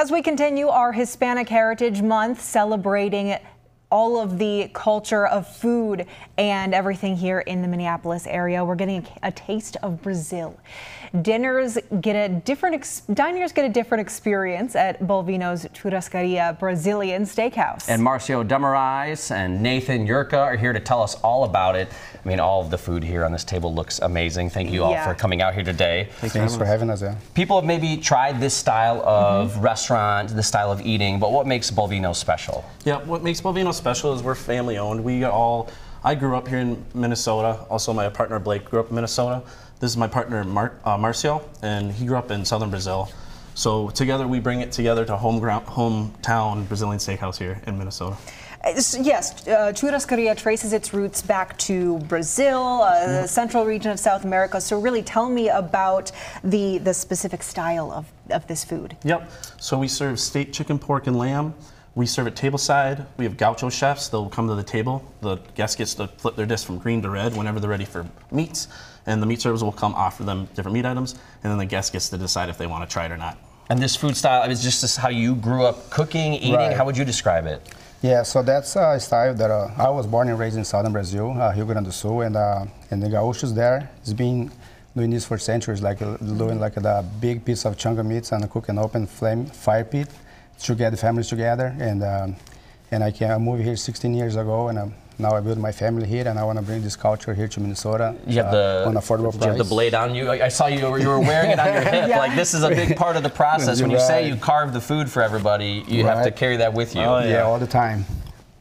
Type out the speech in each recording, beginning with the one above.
As we continue our Hispanic Heritage Month celebrating all of the culture of food and everything here in the Minneapolis area. We're getting a, a taste of Brazil. Dinners get a different, diners get a different experience at Bullvino's Churrascaria Brazilian Steakhouse. And Marcio Demarais and Nathan Yurka are here to tell us all about it. I mean, all of the food here on this table looks amazing. Thank you all yeah. for coming out here today. Thanks, Thanks for having us. Yeah. People have maybe tried this style of mm-hmm. restaurant, this style of eating, but what makes Bullvino special? Yeah, what makes Bullvino special is we're family owned. We all, I grew up here in Minnesota. Also, my partner Blake grew up in Minnesota. This is my partner Mar- uh, Marcio, and he grew up in southern Brazil. So together we bring it together to home ground, hometown Brazilian steakhouse here in Minnesota. Yes, uh, Churrascaria traces its roots back to Brazil, uh, the central region of South America. So really tell me about the, the specific style of, of this food. Yep. So we serve steak, chicken, pork, and lamb. We serve it tableside. We have gaucho chefs. They'll come to the table. The guest gets to flip their dish from green to red whenever they're ready for meats. And the meat servers will come offer them different meat items. And then the guest gets to decide if they want to try it or not. And this food style is just this how you grew up cooking, eating? Right. How would you describe it? Yeah, so that's a style that uh, I was born and raised in southern Brazil, uh, Rio Grande do Sul, and, uh, and the gauchos there has been doing this for centuries, like doing like the big piece of chunk of meat and cook an open flame fire pit to get the families together. And um, and I came, I moved here 16 years ago, and um, now I built my family here, and I want to bring this culture here to Minnesota. You have the uh, on affordable price. You have the blade on you. I saw you. You were wearing it on your hip. yeah. Like this is a big part of the process. When you right. say you carve the food for everybody, you right. have to carry that with you. Oh, yeah. yeah, all the time.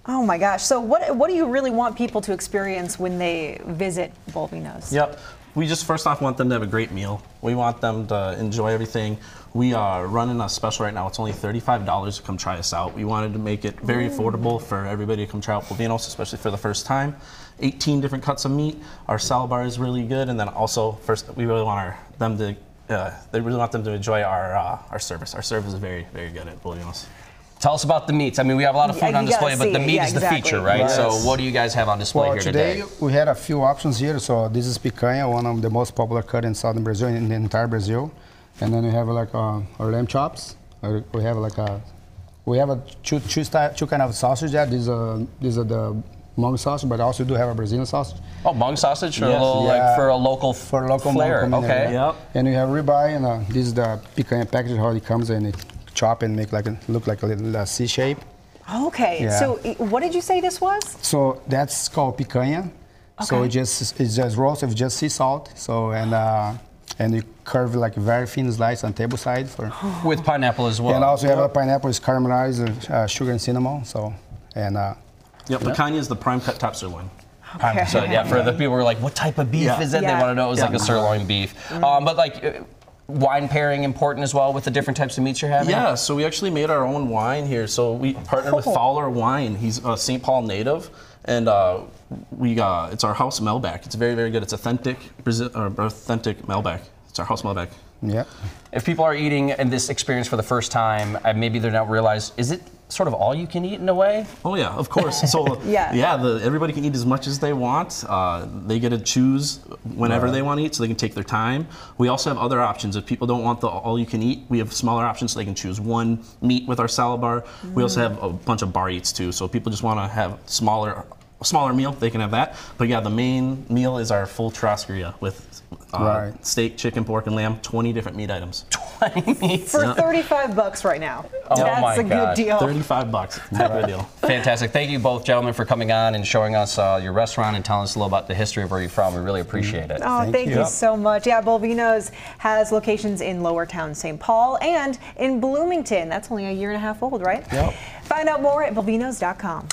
Oh my gosh. So what what do you really want people to experience when they visit Bullvino's? Yep we just first off want them to have a great meal. We want them to enjoy everything. We are running a special right now. It's only $35 to come try us out. We wanted to make it very Ooh. affordable for everybody to come try out Bullvino's, especially for the first time. 18 different cuts of meat. Our salad bar is really good, and then also first we really want our, them to. Uh, they really want them to enjoy our uh, our service. Our service is very very good at Bullvino's. Tell us about the meats. I mean, we have a lot of food on display, but the meat yeah, is the exactly. feature, right? Yes. So, what do you guys have on display well, here today? Today, we had a few options here. So, this is picanha, one of the most popular cut in southern Brazil, in the entire Brazil. And then we have like uh, our lamb chops. We have like a, we have a two, two, style, two kind of sausage there. These are, these are the Hmong sausage, but also do have a Brazilian sausage. Oh, Hmong sausage for, yes. a little, yeah. like for a local for a local flair. Okay. Yep. And we have ribeye, and uh, this is the picanha package, how it comes in. It chop and make like a, look like a little uh, C shape. Okay. Yeah. So what did you say this was? So that's called picanha. Okay. So it just it's just roasted with just sea salt. So and uh, and you curve like a very thin slice on table side for with pineapple as well. And also you have a pineapple is caramelized uh, sugar and cinnamon. So and uh, yep, picanha is the prime cut top sirloin. Okay. So yeah, for the people who are like, what type of beef yeah. is it? Yeah. They want to know it was yeah. like a sirloin beef. Mm. Um, but like wine pairing important as well with the different types of meats you're having? Yeah, so we actually made our own wine here. So we partnered with Fowler Wine. He's a St. Paul native, and uh, we got it's our house Malbec. It's very very good. It's authentic Brazil, authentic Malbec. It's our house Malbec. Yeah. If people are eating in this experience for the first time, maybe they're not realize is it sort of all you can eat in a way? Oh yeah, of course. So yeah, yeah, the, everybody can eat as much as they want. Uh, they get to choose whenever right. they want to eat, so they can take their time. We also have other options. If people don't want the all you can eat, we have smaller options, so they can choose one meat with our salad bar. Mm. We also have a bunch of bar eats too, so people just want to have smaller smaller meal, they can have that. But yeah, the main meal is our full churrascaria with uh, right. steak, chicken, pork, and lamb. Twenty different meat items. Twenty meats for thirty-five bucks right now. Oh That's my a God. good deal. Thirty-five bucks. Good deal. Fantastic. Thank you both, gentlemen, for coming on and showing us uh, your restaurant and telling us a little about the history of where you're from. We really appreciate it. Oh, thank, thank you. you. so much. Yeah, Bullvino's has locations in Lower Town, St. Paul, and in Bloomington. That's only a year and a half old, right? Yep. Find out more at bullvinos.com.